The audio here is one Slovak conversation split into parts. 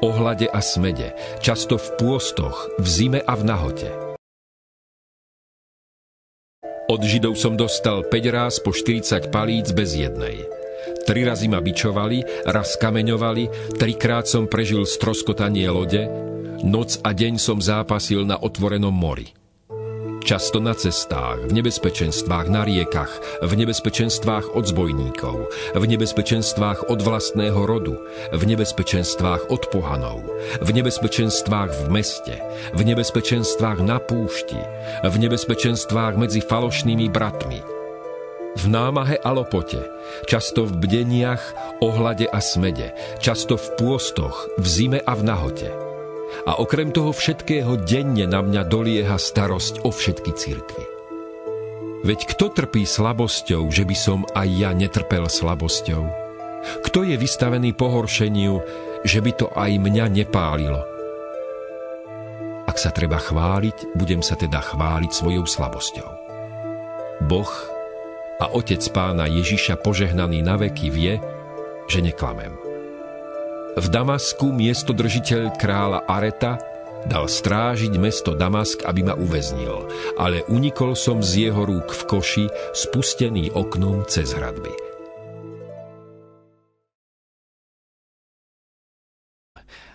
ohlade a smede, často v pôstoch, v zime a v nahote. Od Židov som dostal 5 ráz po 40 palíc bez jednej. Tri razy ma bičovali, raz kameňovali, trikrát som prežil stroskotanie lode, noc a deň som zápasil na otvorenom mori. Často na cestách, v nebezpečenstvách na riekach, v nebezpečenstvách od zbojníkov, v nebezpečenstvách od vlastného rodu, v nebezpečenstvách od pohanov, v nebezpečenstvách v meste, v nebezpečenstvách na púšti, v nebezpečenstvách medzi falošnými bratmi, v námahe a lopote, často v bdeniach, ohlade a smede, často v pôstoch, v zime a v nahote – a okrem toho všetkého denne na mňa dolieha starosť o všetky církvy. Veď kto trpí slabosťou, že by som aj ja netrpel slabosťou? Kto je vystavený pohoršeniu, že by to aj mňa nepálilo? Ak sa treba chváliť, budem sa teda chváliť svojou slabosťou. Boh a Otec pána Ježiša požehnaný na veky vie, že neklamem. V Damasku miestodržiteľ kráľa Areta dal strážiť mesto Damask, aby ma uväznil, ale unikol som z jeho rúk v koši, spustený oknom cez hradby.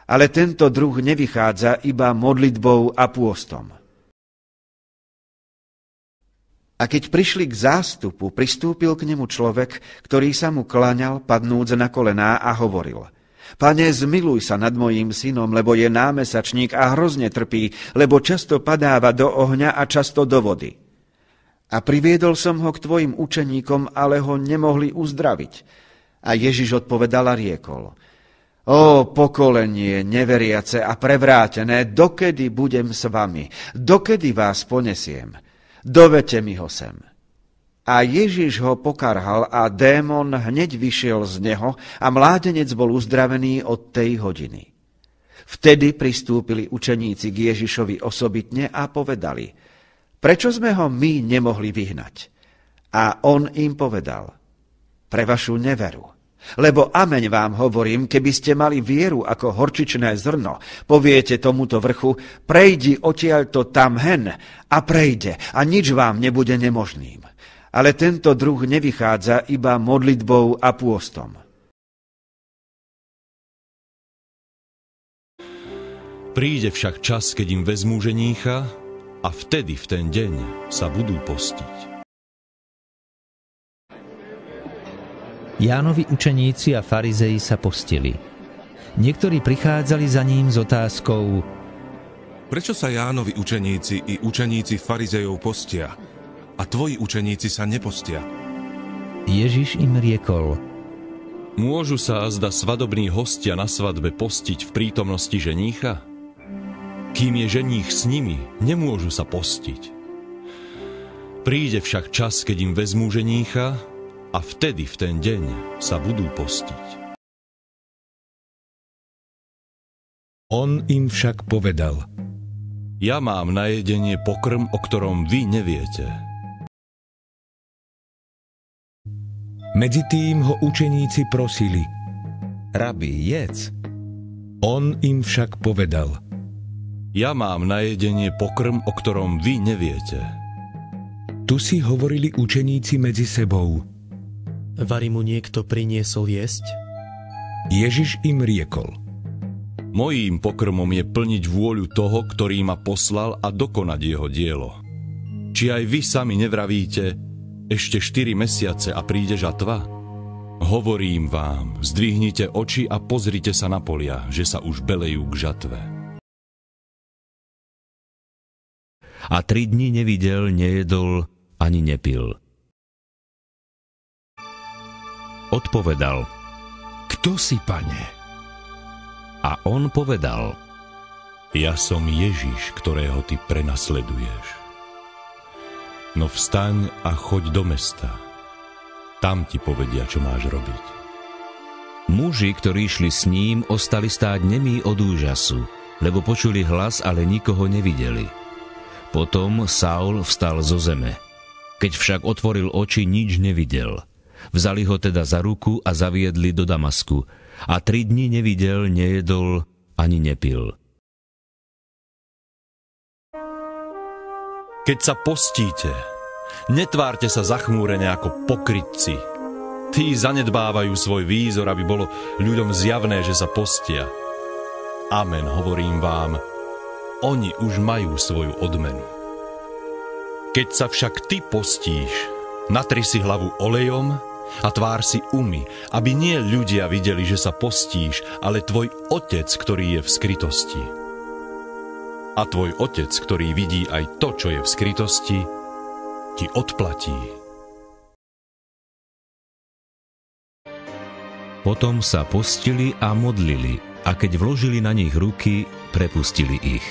Ale tento druh nevychádza iba modlitbou a pôstom. A keď prišli k zástupu, pristúpil k nemu človek, ktorý sa mu klaňal, padnúc na kolená a hovoril – Pane, zmiluj sa nad mojím synom, lebo je námesačník a hrozne trpí, lebo často padáva do ohňa a často do vody. A priviedol som ho k tvojim učeníkom, ale ho nemohli uzdraviť. A Ježiš odpovedal a riekol, O pokolenie neveriace a prevrátené, dokedy budem s vami, dokedy vás ponesiem, dovete mi ho sem. A Ježiš ho pokarhal a démon hneď vyšiel z neho a mládenec bol uzdravený od tej hodiny. Vtedy pristúpili učeníci k Ježišovi osobitne a povedali, prečo sme ho my nemohli vyhnať? A on im povedal, pre vašu neveru. Lebo ameň vám hovorím, keby ste mali vieru ako horčičné zrno, poviete tomuto vrchu, prejdi odtiaľto tam hen a prejde a nič vám nebude nemožným ale tento druh nevychádza iba modlitbou a pôstom. Príde však čas, keď im vezmú ženícha a vtedy v ten deň sa budú postiť. Jánovi učeníci a farizei sa postili. Niektorí prichádzali za ním s otázkou Prečo sa Jánovi učeníci i učeníci farizejov postia, a tvoji učeníci sa nepostia. Ježiš im riekol, Môžu sa azda svadobní hostia na svadbe postiť v prítomnosti ženícha? Kým je ženích s nimi, nemôžu sa postiť. Príde však čas, keď im vezmú ženícha a vtedy v ten deň sa budú postiť. On im však povedal, Ja mám na jedenie pokrm, o ktorom vy neviete. Medzi tým ho učeníci prosili, Rabi, jedz. On im však povedal, Ja mám na jedenie pokrm, o ktorom vy neviete. Tu si hovorili učeníci medzi sebou. Vary mu niekto priniesol jesť? Ježiš im riekol. Mojím pokrmom je plniť vôľu toho, ktorý ma poslal a dokonať jeho dielo. Či aj vy sami nevravíte, ešte 4 mesiace a príde žatva? Hovorím vám, zdvihnite oči a pozrite sa na polia, že sa už belejú k žatve. A tri dni nevidel, nejedol ani nepil. Odpovedal, Kto si, pane? A on povedal, Ja som Ježiš, ktorého ty prenasleduješ. No vstaň a choď do mesta. Tam ti povedia, čo máš robiť. Muži, ktorí šli s ním, ostali stáť nemí od úžasu, lebo počuli hlas, ale nikoho nevideli. Potom Saul vstal zo zeme. Keď však otvoril oči, nič nevidel. Vzali ho teda za ruku a zaviedli do Damasku. A tri dni nevidel, nejedol ani nepil. Keď sa postíte, netvárte sa zachmúrene ako pokrytci. Tí zanedbávajú svoj výzor, aby bolo ľuďom zjavné, že sa postia. Amen, hovorím vám, oni už majú svoju odmenu. Keď sa však ty postíš, natri si hlavu olejom a tvár si umy, aby nie ľudia videli, že sa postíš, ale tvoj otec, ktorý je v skrytosti a tvoj otec, ktorý vidí aj to, čo je v skrytosti, ti odplatí. Potom sa postili a modlili a keď vložili na nich ruky, prepustili ich.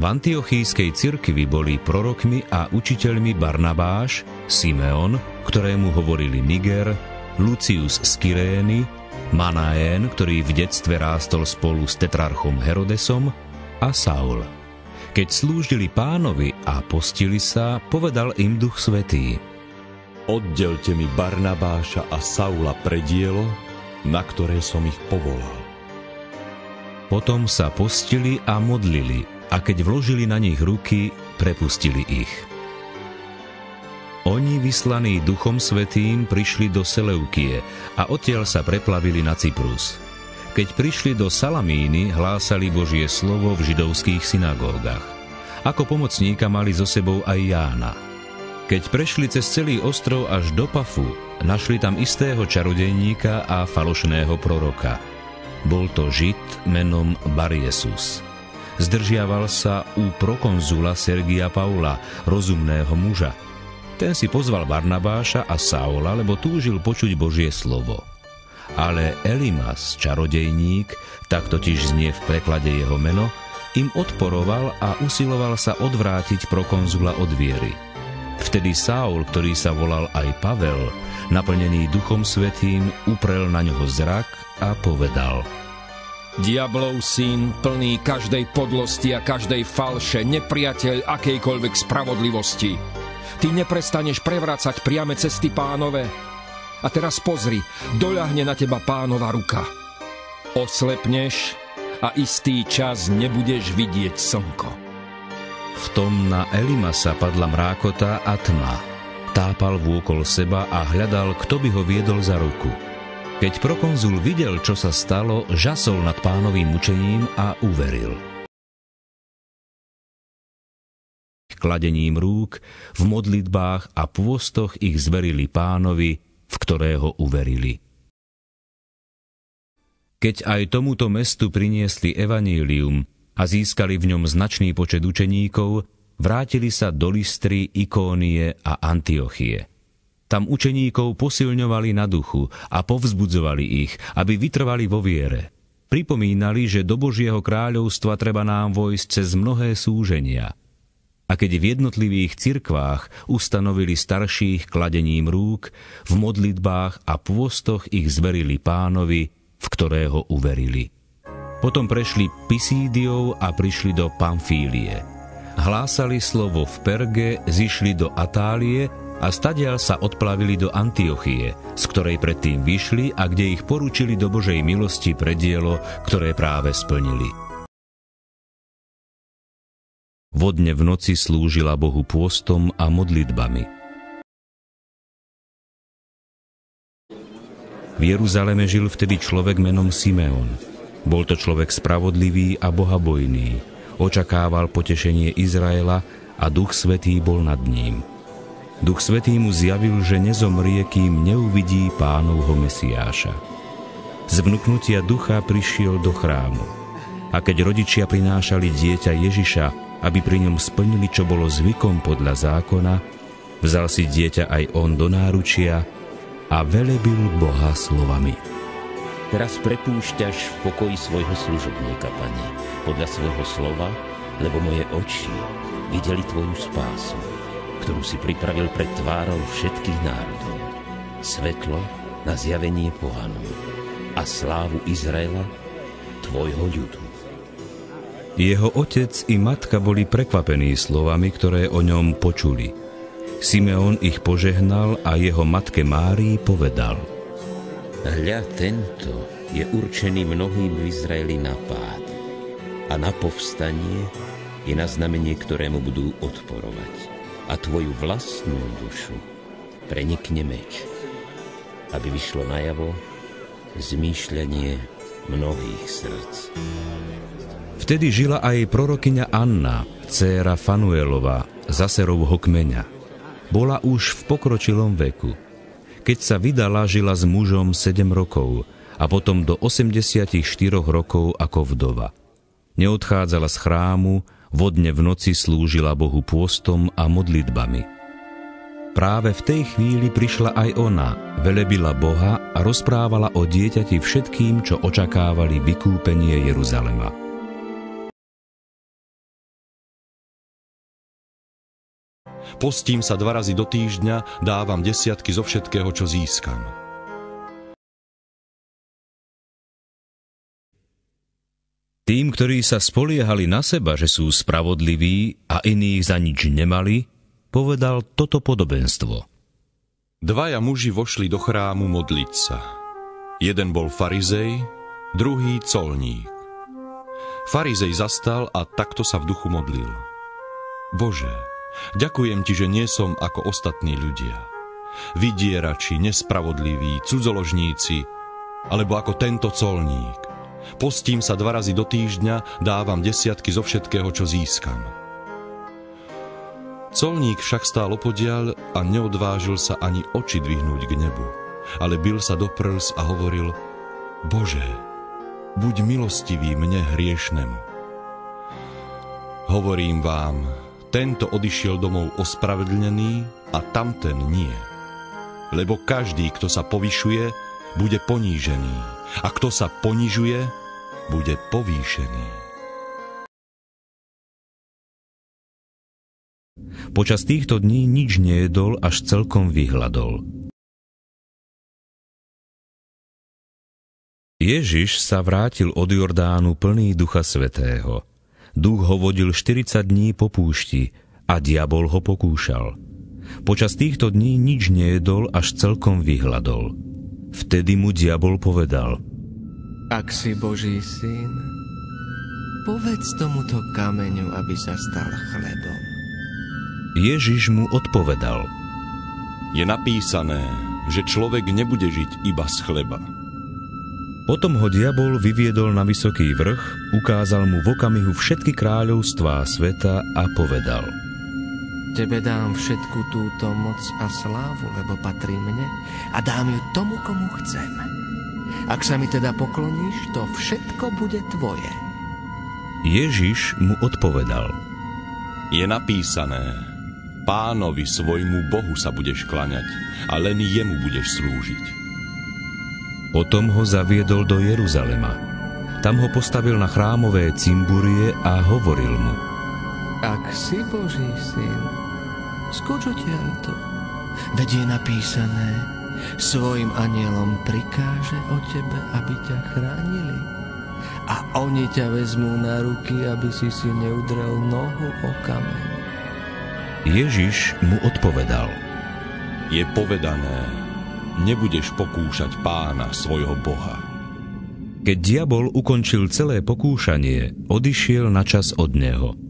V antiochískej cirkvi boli prorokmi a učiteľmi Barnabáš, Simeon, ktorému hovorili Niger, Lucius z Kyrény, Manaén, ktorý v detstve rástol spolu s tetrarchom Herodesom a Saul. Keď slúžili pánovi a postili sa, povedal im duch svetý. Oddelte mi Barnabáša a Saula pre dielo, na ktoré som ich povolal. Potom sa postili a modlili a keď vložili na nich ruky, prepustili ich. Oni, vyslaní Duchom Svetým, prišli do Seleukie a odtiaľ sa preplavili na Cyprus. Keď prišli do Salamíny, hlásali Božie slovo v židovských synagógach. Ako pomocníka mali so sebou aj Jána. Keď prešli cez celý ostrov až do Pafu, našli tam istého čarodejníka a falošného proroka. Bol to Žid menom Bariesus. Zdržiaval sa u prokonzula Sergia Paula, rozumného muža, ten si pozval Barnabáša a Saula, lebo túžil počuť Božie slovo. Ale Elimas, čarodejník, tak totiž znie v preklade jeho meno, im odporoval a usiloval sa odvrátiť prokonzula od viery. Vtedy Saul, ktorý sa volal aj Pavel, naplnený Duchom Svetým, uprel na ňoho zrak a povedal Diablov syn, plný každej podlosti a každej falše, nepriateľ akejkoľvek spravodlivosti – Ty neprestaneš prevracať priame cesty pánové. A teraz pozri, doľahne na teba pánova ruka. Oslepneš a istý čas nebudeš vidieť slnko. V tom na Elima sa padla mrákota a tma. Tápal vôkol seba a hľadal, kto by ho viedol za ruku. Keď prokonzul videl, čo sa stalo, žasol nad pánovým mučením a uveril – kladením rúk, v modlitbách a pôstoch ich zverili pánovi, v ktorého uverili. Keď aj tomuto mestu priniesli evanílium a získali v ňom značný počet učeníkov, vrátili sa do Listry, Ikónie a Antiochie. Tam učeníkov posilňovali na duchu a povzbudzovali ich, aby vytrvali vo viere. Pripomínali, že do Božieho kráľovstva treba nám vojsť cez mnohé súženia – a keď v jednotlivých cirkvách ustanovili starších kladením rúk, v modlitbách a pôstoch ich zverili pánovi, v ktorého uverili. Potom prešli Pisídiou a prišli do Pamfílie. Hlásali slovo v Perge, zišli do Atálie a stadiaľ sa odplavili do Antiochie, z ktorej predtým vyšli a kde ich poručili do Božej milosti pre dielo, ktoré práve splnili. Vodne v noci slúžila Bohu pôstom a modlitbami. V Jeruzaleme žil vtedy človek menom Simeon. Bol to človek spravodlivý a bohabojný. Očakával potešenie Izraela a Duch Svetý bol nad ním. Duch Svetý mu zjavil, že nezomrie, kým neuvidí pánovho Mesiáša. Z vnúknutia ducha prišiel do chrámu. A keď rodičia prinášali dieťa Ježiša, aby pri ňom splnili, čo bolo zvykom podľa zákona, vzal si dieťa aj on do náručia a velebil Boha slovami. Teraz prepúšťaš v pokoji svojho služobníka, Pane, podľa svojho slova, lebo moje oči videli Tvoju spásu, ktorú si pripravil pred tvárou všetkých národov. Svetlo na zjavenie pohanov a slávu Izraela, Tvojho ľudu. Jeho otec i matka boli prekvapení slovami, ktoré o ňom počuli. Simeon ich požehnal a jeho matke Márii povedal Hľa tento je určený mnohým v Izraeli na pád a na povstanie je na znamenie, ktorému budú odporovať. A tvoju vlastnú dušu prenikne meč, aby vyšlo najavo zmýšľanie mnohých srdc. Vtedy žila aj prorokyňa Anna, dcéra Fanuelova, Zaserovho kmeňa. Bola už v pokročilom veku. Keď sa vydala, žila s mužom 7 rokov a potom do 84 rokov ako vdova. Neodchádzala z chrámu, vodne v noci slúžila Bohu pôstom a modlitbami. Práve v tej chvíli prišla aj ona, velebila Boha a rozprávala o dieťati všetkým, čo očakávali vykúpenie Jeruzalema. Postím sa dva razy do týždňa, dávam desiatky zo všetkého, čo získam. Tým, ktorí sa spoliehali na seba, že sú spravodliví a iných za nič nemali, povedal toto podobenstvo. Dvaja muži vošli do chrámu modliť sa. Jeden bol farizej, druhý colník. Farizej zastal a takto sa v duchu modlil. Bože, Ďakujem ti, že nie som ako ostatní ľudia. Vydierači, nespravodliví, cudzoložníci, alebo ako tento colník. Postím sa dva razy do týždňa, dávam desiatky zo všetkého, čo získam. Colník však stál opodiaľ a neodvážil sa ani oči dvihnúť k nebu, ale bil sa do prs a hovoril Bože, buď milostivý mne hriešnemu. Hovorím vám, tento odišiel domov ospravedlnený a tamten nie. Lebo každý, kto sa povyšuje, bude ponížený. A kto sa ponižuje, bude povýšený. Počas týchto dní nič nejedol, až celkom vyhľadol. Ježiš sa vrátil od Jordánu plný Ducha Svetého – Duch ho vodil 40 dní po púšti a diabol ho pokúšal. Počas týchto dní nič nejedol, až celkom vyhľadol. Vtedy mu diabol povedal Ak si Boží syn, povedz tomuto kameňu, aby sa stal chlebom. Ježiš mu odpovedal Je napísané, že človek nebude žiť iba z chleba, potom ho diabol vyviedol na vysoký vrch, ukázal mu v okamihu všetky kráľovstvá sveta a povedal Tebe dám všetku túto moc a slávu, lebo patrí mne a dám ju tomu, komu chcem. Ak sa mi teda pokloníš, to všetko bude tvoje. Ježiš mu odpovedal Je napísané, pánovi svojmu Bohu sa budeš klaňať a len jemu budeš slúžiť. Potom ho zaviedol do Jeruzalema. Tam ho postavil na chrámové cimburie a hovoril mu. Ak si Boží syn, skoč to. Veď je napísané, svojim anielom prikáže o tebe, aby ťa chránili. A oni ťa vezmú na ruky, aby si si neudrel nohu o kameň. Ježiš mu odpovedal. Je povedané, nebudeš pokúšať pána svojho Boha. Keď diabol ukončil celé pokúšanie, odišiel na čas od neho –